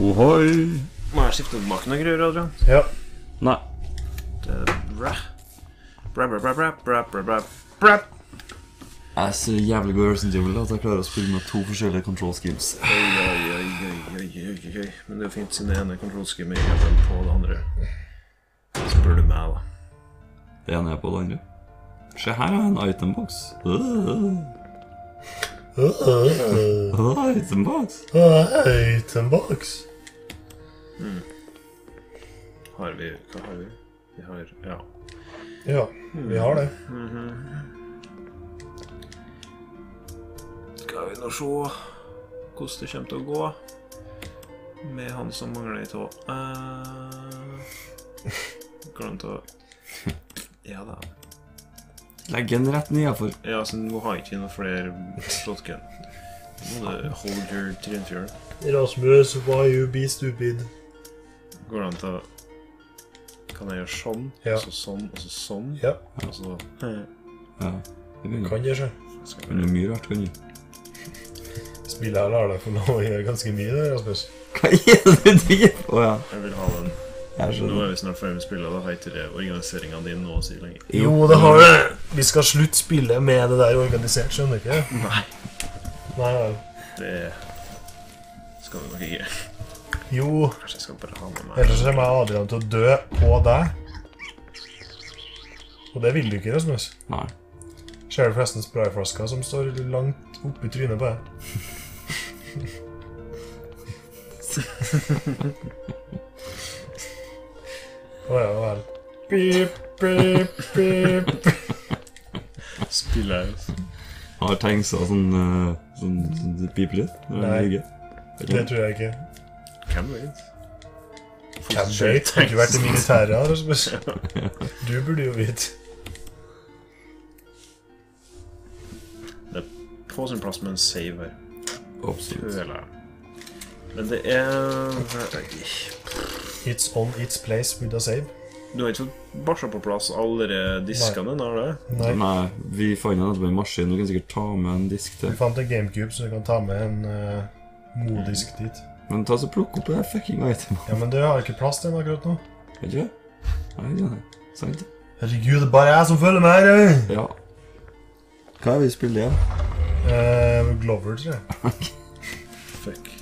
Ohoi! Må jeg skifte tilbake noen greier, Adrian? Ja. Nei. Det bra. Bra, bra, bra, bra, bra, bra, bra, bra. Jeg er så jævlig god i Resident Evil at jeg klarer å spille med to forskjellige control schemes. Oi, oi, oi, oi, oi, oi, oi. Men det er jo fint siden det ene control-scheme er jævlig på det andre. Spør du meg, da. Det ene er på det andre. Se her er en itembox. Uh, uh, box. Mm. Har vi Hva har vi? Vi har Ja. Ja, vi har det. Skal vi nå se hvordan det kommer til å gå med han som mangler ei tå. Uh, går å Ja da. Legg den rett nedafor. Ja, så nå har jeg ikke noe flere shotgun. Nå må du hold your trinfjøl. Rasmus, why you be stupid? Går det an til å Kan jeg gjøre sånn, Ja. og så sånn, og så sånn? Ja, Og så Ja, det kan du. kan det skje. skal Kan mye rart, kan du. Spillet her lar deg få lov å gjøre ganske mye, det, Rasmus. Hva er det du driver Å Ja, Jeg vil ha den. jeg Nå skjønner. er vi snart ferdig med spillet, da har ikke det organiseringa di noe å si lenger. Jo, det har det. Vi skal slutte spillet med det der organisert, skjønner du ikke? Nei. Nei vel. Det skal vi nok ikke. Jo, Kanskje jeg skal bare ha med meg ellers kommer Adrian til å dø på deg. Og det vil du ikke, Rasmus. Nei. Ser du forresten sprayflaska som står langt oppi trynet på deg? Å ja vel. Pip, pip, pip. Spiller jeg Har tegnsa sånn, uh, sånn, sånn pipelyd? når den Nei. Det tror jeg ikke. Hvem vet? Hvem vet? Har ikke vært i militæret, Rasmus. Du burde jo vite. Det er på sin plass med en save her, Absolutt. Men det er It's on its place with a save. Du har ikke fått barsa på plass alle diskene dine, har du det? Nei. Nei, vi fant den etterpå i maskin. Du kan sikkert ta med en disk til. Vi fant en GameCube, så du kan ta med en uh, modisk dit. Men ta så plukk opp det her fucking itemet. Ja, men det har ikke plass til den akkurat nå. Vet du det? Nei, det er. Sant det. Herregud, det er bare jeg som følger med her! eh. Ja. Hva er vi spiller igjen? Eh, Glover, tror jeg. Fuck.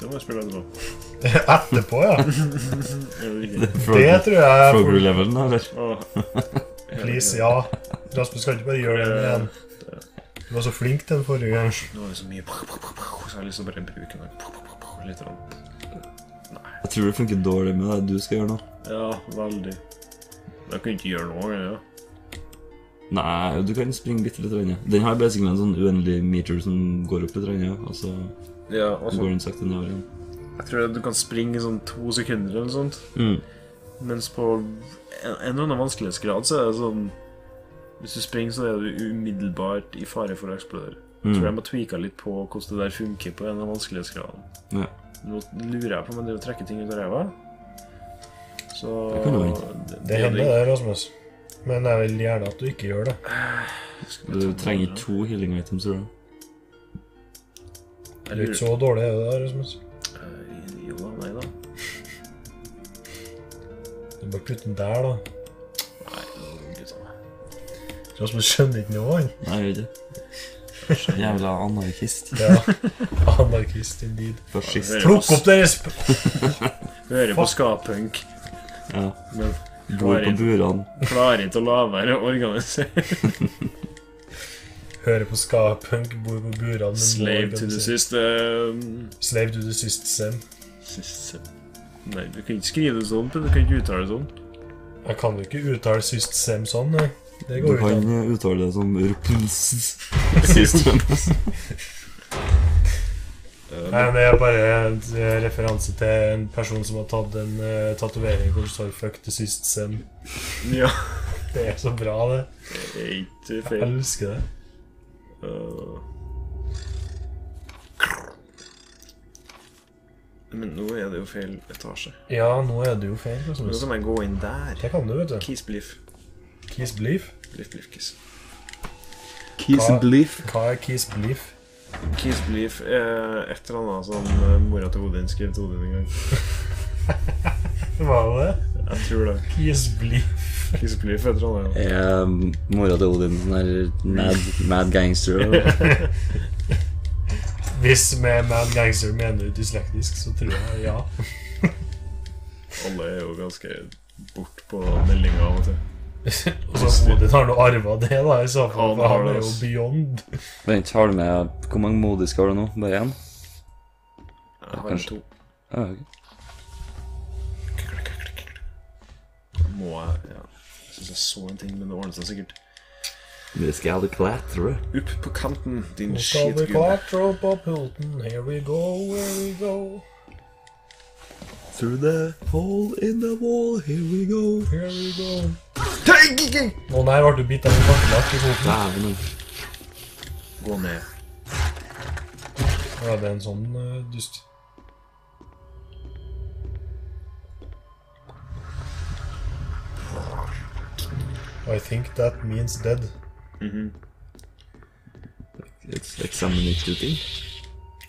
Det må jeg spille etterpå. Etterpå, ja. Det tror jeg Frogger-levelen, eller? Please, ja. Rasmus skal ikke bare gjøre det igjen. Du var så flink den forrige gang. Nå er det så mye Så jeg har lyst til å bare bruke den litt. Nei. Jeg tror det funker dårlig med det du skal gjøre nå. Ja, veldig. Jeg kan ikke gjøre noe. Ja. Nei, du kan springe bitte litt. ja. Den har basically en sånn uendelig meter som går opp litt, ja, og så Ja, går den sakte nedover igjen. Jeg tror du kan springe sånn to sekunder eller noe sånt. Mm. Mens på en, en eller annen vanskelighetsgrad så er det sånn Hvis du springer, så er du umiddelbart i fare for å eksplodere. Jeg tror jeg Mm. må tweake litt på hvordan det der funker på en av vanskelighetsgradene. Ja. Nå lurer jeg på om jeg driver og trekker ting ut av ræva. Så Det kan det, det, Det hender det, Rasmus. Men jeg vil gjerne at du ikke gjør det. Du trenger to healing items, tror jeg. Det er ikke så dårlig, er det da, Rasmus? Du bare putte den der, da. Nei, gutta. Rasmus skjønner ikke noe, han. Nei, jeg vet ikke. Jævla anarkist. Ja. Anarkist indeed. Fascist. Plukk opp deres Hører på ska-punk, Ja. men Bor på burene. klarer ikke å la være å organisere. Hører på ska-punk, bor på burene Slave to the system. Slave to the system. System. Nei, du kan ikke skrive det sånn, men du kan ikke uttale det sånn. Jeg kan jo ikke uttale syst sem sånn, nei. Det går du kan ikke an. eh, uttale det som system. Nei, det er bare en eh, referanse til en person som har tatt en uh, tatovering hvor det står 'fuck the system'. Ja, Det er så bra, det. det er ikke Jeg elsker det. Uh. Men nå er det jo feil etasje. Ja, nå er det jo feil. Nå Rasmus. kan jeg gå inn der. Det kan du, vet du. Keys belief. Keys belief. Belief, belief, keys. Keys Hva- belief. Hva er keys belief? Keys Belief er et eller annet som eh, mora til Odin skrev til Odin en gang. Det var jo det. Jeg tror det. Keys belief. Keys Belief er et eller annet. ja. Er mora til Odin sånn her mad, mad gangster? Hvis med Mad Gangster mener dyslektisk, så tror jeg ja. Alle er jo ganske bort på meldinga av og til. Og så Odin har nå arva det, da, i så fall. Han Han er jo beyond. Vent, har du med Hvor mange modiske har du nå? Bare én? Jeg har Kanskje. to. Ah, okay. Må jeg Ja. Jeg syns jeg så en ting, men det ordner seg sikkert. Vi skal klatre. Opp på kanten, din Nå skal vi skitgubbe. klatre opp på pulten. Here we go, here we go. Through the hole in the wall, here we go. Here we go. Å nei, ble du bitt av en bakkelakk i foten? Gå ned. Ja, det er en sånn uh, dust. I think that means dead. Examinate-ting.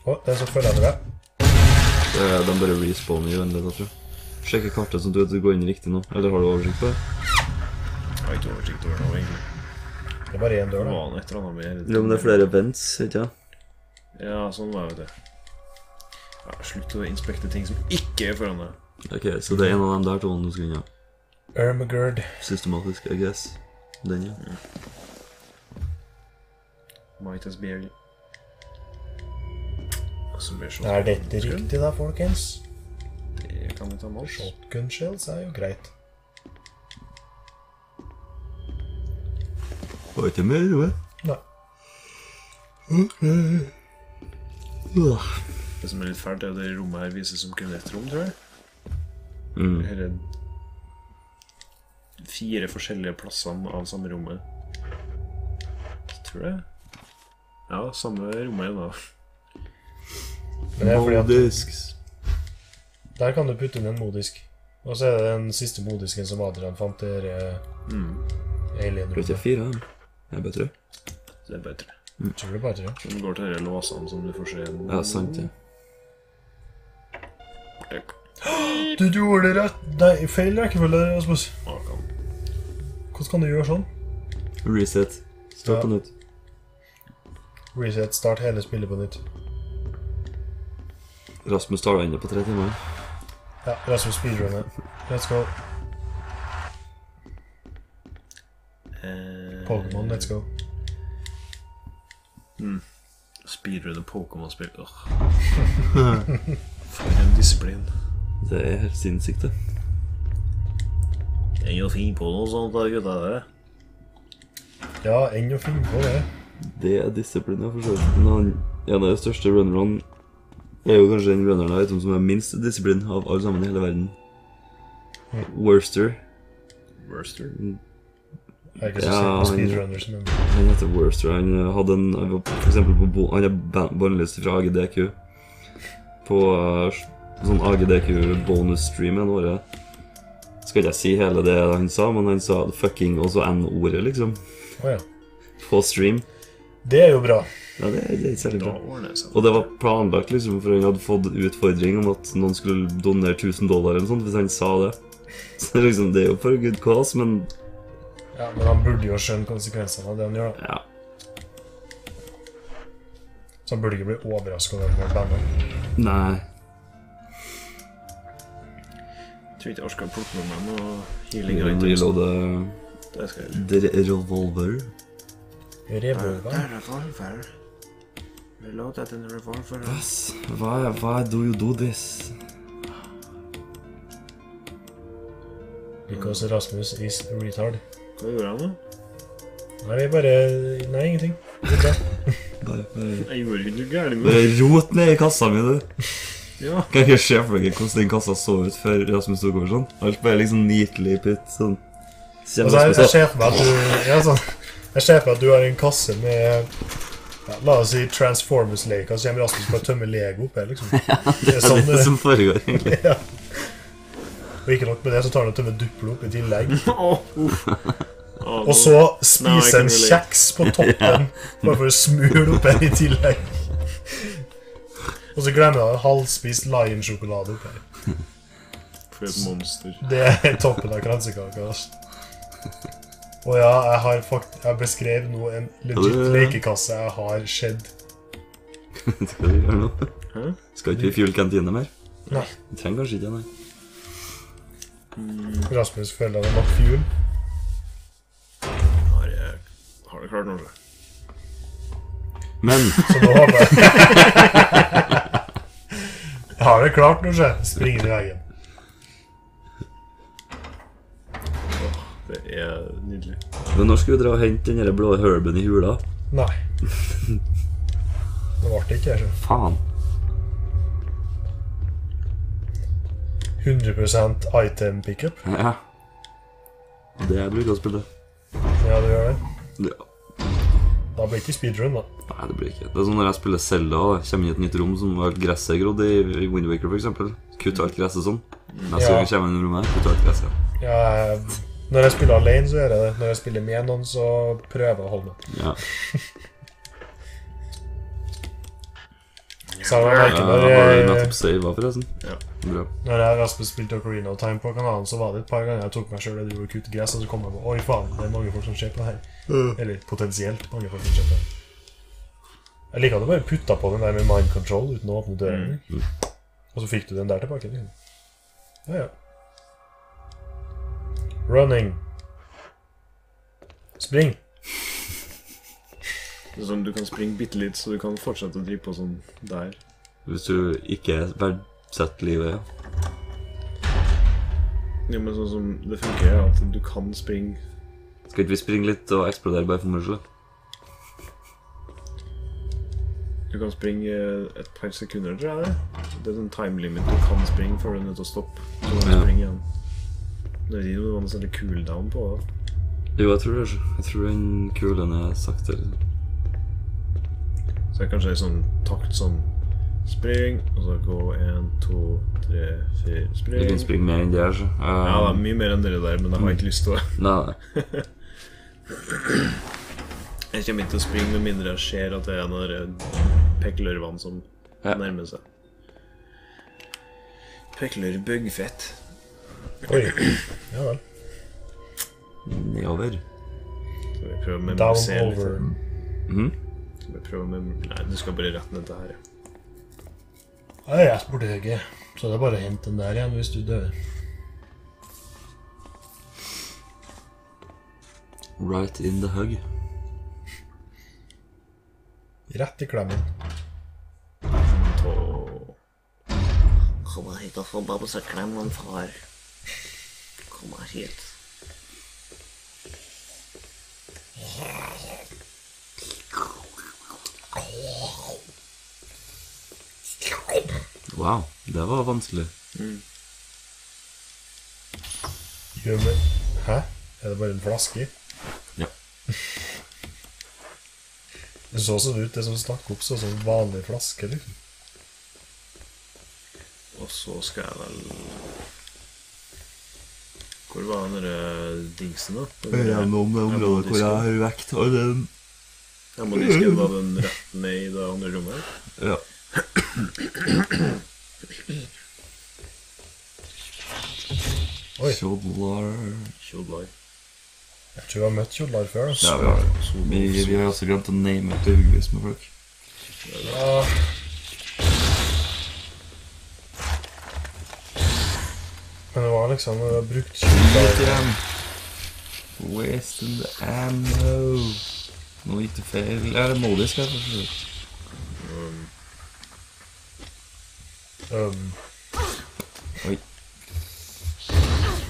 Å, det er så følger jeg med. Det er- De bare respawner i vennlighet, tror jeg. Sjekke kartet sånn at du vet du går inn riktig nå. Eller har du oversikt på det? Jeg har ikke oversikt over noe, egentlig. Det er bare én dør, Det da. var noe et eller annet mer. Ja, men det er flere events, ikke sant? Ja, sånn var det. Ja, slutt å inspekte ting som ikke er foran deg. Ok, så det er en av dem der to du skal unna. Ermagerd. Systematisk, I guess. Den, ja. Might as Berry. Det Er dette riktig, da, folkens? Det kan vi ta med oss. Shotgun shells er jo greit. Var ikke mer, vel? Nei. Det som er litt fælt, er at det rommet her vises som kun ett rom, tror jeg. Mm. Her er fire forskjellige plasser av samme rommet. Tror det. Ja, samme rommet igjen, da. Men det er fordi at Modisks. der kan du putte inn en modisk. Og så er det den siste modisken som Adrian fant der eh, Mm. Det er ikke alien-rommet. fire, Den Jeg bare tror. Det er bare tre. Tror det bare tre? Som går til disse låsene som du får se en Ja, sant, ja. Du gjorde det rett. Nei, feil rekkefølge, Rasmus. Hvordan kan du gjøre sånn? Reset. Start på Ja. nytt. Reset, start hele spillet på nytt. Rasmus tar deg inne på tre timer. Ja, Rasmus speedrunner. Let's go. Eh, Pokémon, let's go. Speedrunner Pokémon-spill. For en disiplin. Det er helt sinnssykt, det. Enn å finne på noe sånt, da, gutta. Ja, enn å finne på det. Det er disiplin, ja, for så vidt. Men han, en av de største runnerne er jo kanskje den runneren jeg vet om som er minst disiplin av alle sammen i hele verden. Worster. Worster. Jeg er ikke så Ja, på han- speedrunners, men Han heter Worster. Han eh, hadde en han var for eksempel på bo, Han er bannlyst fra AGDQ. På eh, sånn AGDQ bonus-stream en året. Skal ikke jeg si hele det han sa, men han sa fucking og så N-ordet, liksom. Oh, ja. På stream. Det er jo bra. Ja, det er, det er ikke særlig bra. Og det var planlagt, liksom, for han hadde fått utfordring om at noen skulle donere 1000 dollar eller sånt, hvis han sa det. Så liksom, det er jo for a good cause, men Ja, Men han burde jo skjønne konsekvensene av det han gjør. da. ja. Så han burde ikke bli overraska over at banna. Nei. Jeg tror ikke jeg orker å plukke med meg noe healing. Reloade Det skal jeg gjøre. revolver. Revolver. revolver. Reload at en revolver. Yes. Why, why do you do this? Because Rasmus is retard. Hva gjorde han, da? Nei, vi bare Nei, ingenting. Det er Jeg gjorde ikke noe gærent. bare rot ned i kassa mi, du. Ja. Kan ikke se for dere hvordan den kassa så ut før Rasmus tok over sånn. Alt bare liksom neatly putt sånn. Så Altså, kommer jeg, Rasmus jeg ser for meg at du ja, sånn, Jeg ser for meg at du har en kasse med ja, La oss si Transformers-leker, så kommer Rasmus bare tømmer Lego oppi her, liksom. Det er sånn, det som foregår, egentlig. ja. Og ikke nok med det, så tar han og tømmer Duplo opp i tillegg. Og så spiser en kjeks på toppen, bare for å smule opp her i tillegg. Og så glemmer han en halvspist Lion-sjokolade oppi her. For et monster. Det er toppen av kransekaka. altså. Og ja, jeg har fakt jeg beskrev nå en legit lekekasse jeg har sett. Skal vi gjøre noe? Hæ? Skal ikke vi fylle kantine mer? Nei. Vi trenger kanskje ikke det, nei. Rasmus føler det nok fuel. Har jeg Har det klart noe? Men Så nå håper jeg Jeg har det klart noe. Springer i veggen. Det er nydelig. men når skulle vi dra og hente den blå herben i hula? Nei. Det ble ikke det. Faen. 100% item pickup. Ja. Det jeg bruker å spille. Ja, du gjør det. Det, Da blir ikke speedrun, da. nei, det blir ikke. Det er sånn når jeg spiller Zelda og kommer inn i et nytt rom som alt gresset er grodd i, i Wind Waker, for eksempel. Kutt alt gresset sånn. Neste Ja. gang jeg kommer inn i rommet, kutt alt gresset. Ja, jeg- når jeg spiller alene, så gjør jeg det. Når jeg spiller med noen, så prøver jeg å holde meg. Ja. Så jeg Ja, når, jeg, nettopp sava, forresten? Ja. Bra. når jeg Rasmus spilte Ocarina of Time på kanalen, så var det et par ganger jeg tok meg sjøl og gjorde kutt gress, og så kom jeg på Oi, faen, det er mange folk som ser på det her. Eller potensielt mange folk som ser på det. Jeg liker at du bare putta på den der med mind control uten å åpne døren. Mm. Og så fikk du den der tilbake. Liksom. Ja, ja. Running. Spring. Det er sånn Du kan springe bitte litt, så du kan fortsette å drive på sånn der. Hvis du ikke verdsetter livet, ja. Ja, men sånn som det funker, er at du kan springe Skal ikke vi springe litt og eksplodere bare for moro skyld? Du kan springe et par sekunder, tror jeg det. Er sånn time limit du kan springe før du er nødt til å stoppe. Så kan du Ja. springe igjen. Det er jo noe sånn cooldown på det. Jo, jeg tror det. Jeg tror den kulen er sakte. Så det er kanskje en sånn takt som Spring, og så gå én, to, tre, fire Du Spring. kan springe mer enn det her, så. Ja, det er mye mer enn det der, men jeg har ikke lyst til det. Nei. Jeg kommer ikke til å springe med mindre jeg ser at det er noen pekkelørvene som Ja. nærmer seg. Pekkelør bøggfett. Oi. Ja vel. Nedover. Skal vi prøve å memorisere litt. over. Mhm. Skal vi prøve å memor- Nei, du skal bare rett ned til her. ja. Jeg er rett borti høyre, så det er bare å hente den der igjen hvis du dør. Right in the hug. Rett i klemmen. Tå- Kom hit og få babs og klem om far. Kom her hit. Wow, det var vanskelig. Meg Hæ? Er det bare en flaske i? Ja. Det så sånn ut, det som stakk opp, så sånn vanlig flaske, liksom. Og så skal jeg vel var den derre dingsen, da? Gjennom det området hvor jeg har vekt all den huske var den rett ned i det andre rommet. Ja. Oi. Kjodlar Kjodlar. Jeg tror vi har møtt Kjodlar før. Altså. Ja, vi har. Vi, vi har også glemt å name et haugevis med folk. Ja. Liksom har brukt dem. Wasted ammo. Nå gikk det feil. Ja, det modisk her skal jeg forstå. um, Oi.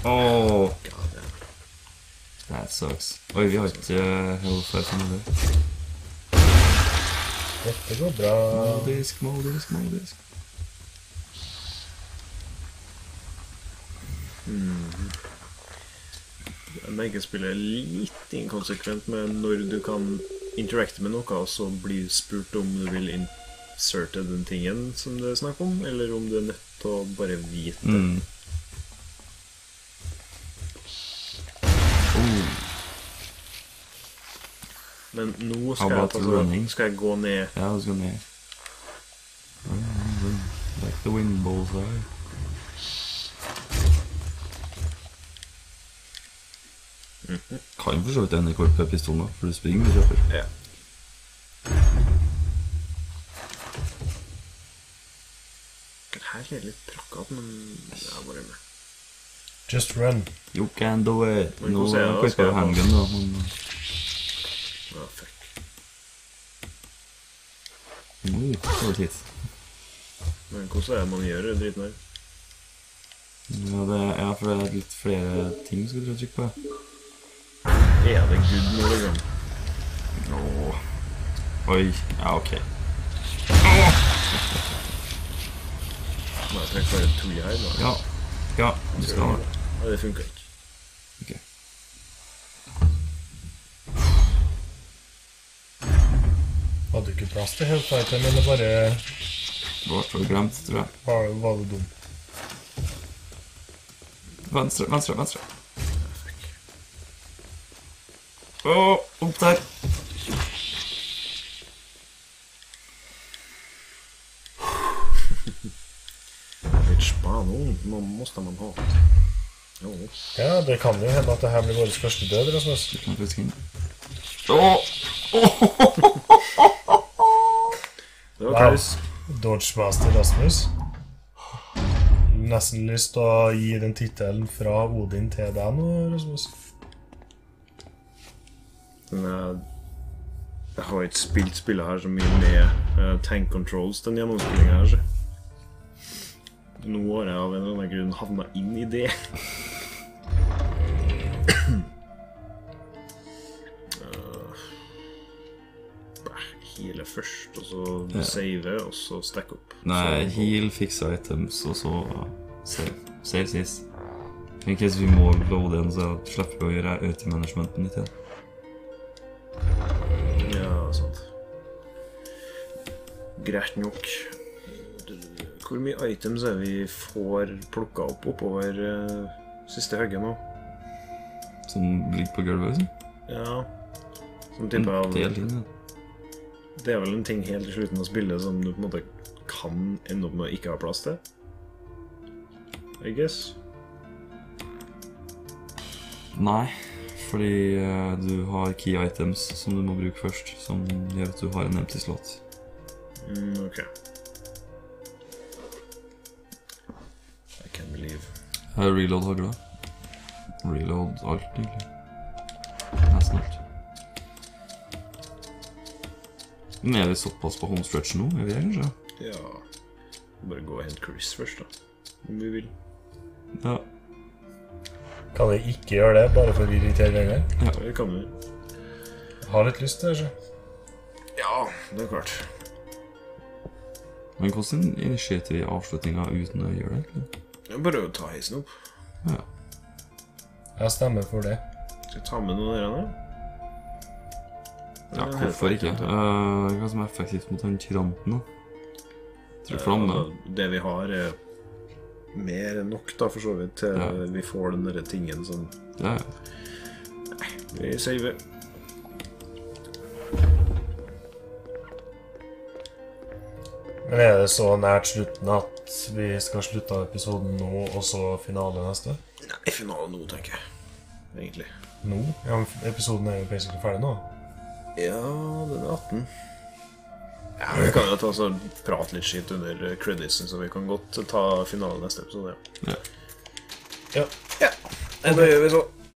Oh. That sucks. Oi, vi har ikke health som er det. Dette går bra. Modisk, modisk, moldisk. Jeg merker spillet er litt inkonsekvent med når du kan interacte med noe, og så bli spurt om du vil inserte den tingen som det er snakk om, eller om du er nødt til å bare vite det. Mm. Men nå skal jeg, altså, skal jeg gå ned ja, du skal ned. Like the wind bullseye. Kan for så vidt ende i korppistolen, da, for du springer du kjøper. Ja. Her er litt prakkete, men ja, bare med. Just run. You can do it. Nå er det klipper Skal jeg jeg handgun, da. Men Oh, fuck. nå får du tid. Men hvordan er det man gjør det dritten her? Ja, det er, ja, for det er litt flere ting du skal trykke på. Er det good nå, liksom? Åh. Oi. Ja, ok. Må jeg trekke bare to her, da? Ja. Ja, du skal ha det. Nei, det funker ikke. Ok. Hadde du ikke plass til Hellfighter, men det bare Det for glemt, tror jeg. var, var du dum. Venstre, venstre, venstre. Åh, opp der. Litt spaning Nå måste man ha. Jo. Ja, det kan jo hende at det her blir vår første død, Rasmus. Du kan faktisk. Det var Wow. Dodgemaster Rasmus. Nesten lyst til å gi den tittelen fra Odin til deg nå, Rasmus. Men jeg, har ikke spilt spillet her så mye med eh, tank controls den gjennomspillinga her, så. Nå har jeg av en eller annen grunn havna inn i det. Eh, heale først, og så Ja. save, og så stack opp. Nei, Så- heal, fix items, og så save. Save sist. In case vi må loade en, så slipper vi å gjøre automanagementen managementen litt igjen. Greit nok. Hvor mye items er vi får plukka opp oppover uh, siste hugget nå? Som ligger på gulvet, liksom. Ja. Som type av. Det er vel en ting helt i slutten av spillet som du på en måte kan ende opp med å ikke ha plass til? I guess. Nei, fordi uh, du har key items som du må bruke først, som gjør at du har en empty slot. Mm, ok. I can't believe. Reload hagla. Reload alt, egentlig. Nesten alt. Men er vi såpass på homestretch nå? Er vi det, kanskje? Ja Bare gå og hente Chris først, da. Om vi vil. Ja. Kan vi ikke gjøre det, bare for å irritere Vegard? Det kan vi. Har litt lyst til det, så. Ja, det er klart. Men hvordan initierte vi avslutninga uten å gjøre det? egentlig? Det er bare å ta heisen opp. Ja. Jeg stemmer for det. Skal jeg ta med noen av dere nå? ja, hvorfor ikke? Eh, hva som er effektivt mot den tyranten, da? Tror flamme. Altså, det vi har, er mer enn nok, da, for så vidt, til Ja. vi får den derre tingen som Ja, ja. Vi saver. Men er det så nært slutten at vi skal slutte av episoden nå, og så finale neste? Nei, finale nå, tenker jeg. Egentlig. Nå? Ja, men episoden er jo basically ferdig nå. Ja, den er 18. Ja, Vi kan jo ta så prate litt skitt under creditsen, så vi kan godt ta finale neste episode. ja. Ja. Ja, Ja, det gjør vi så.